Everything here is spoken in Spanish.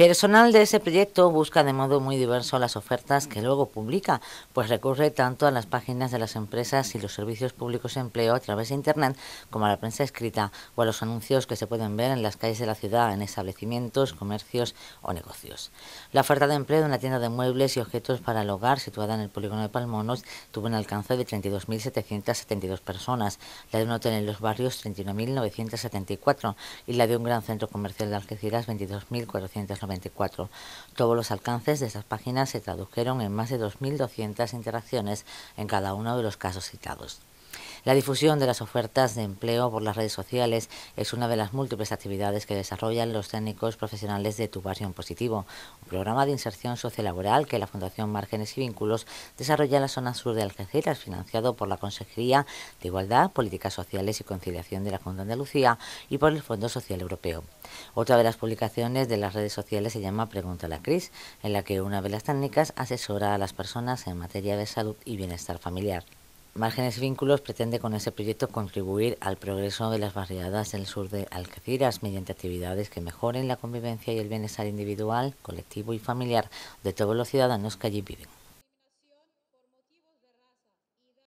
Personal de ese proyecto busca de modo muy diverso las ofertas que luego publica, pues recurre tanto a las páginas de las empresas y los servicios públicos de empleo a través de Internet como a la prensa escrita o a los anuncios que se pueden ver en las calles de la ciudad, en establecimientos, comercios o negocios. La oferta de empleo de una tienda de muebles y objetos para el hogar situada en el polígono de Palmonos tuvo un alcance de 32.772 personas, la de un hotel en los barrios 31.974 y la de un gran centro comercial de Algeciras 22.490. Todos los alcances de esas páginas se tradujeron en más de 2.200 interacciones en cada uno de los casos citados. La difusión de las ofertas de empleo por las redes sociales es una de las múltiples actividades que desarrollan los técnicos profesionales de Tu Positivo, un programa de inserción sociolaboral que la Fundación Márgenes y Vínculos desarrolla en la zona sur de Algeciras, financiado por la Consejería de Igualdad, Políticas Sociales y Conciliación de la Junta de Andalucía y por el Fondo Social Europeo. Otra de las publicaciones de las redes sociales se llama Pregunta a la Cris, en la que una de las técnicas asesora a las personas en materia de salud y bienestar familiar. Márgenes Vínculos pretende con ese proyecto contribuir al progreso de las barriadas del sur de Algeciras mediante actividades que mejoren la convivencia y el bienestar individual, colectivo y familiar de todos los ciudadanos que allí viven.